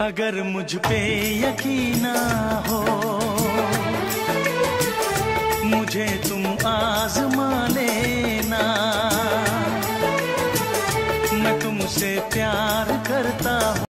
अगर मुझ पे यकीन हो मुझे तुम आजमा लेना मैं तुमसे प्यार करता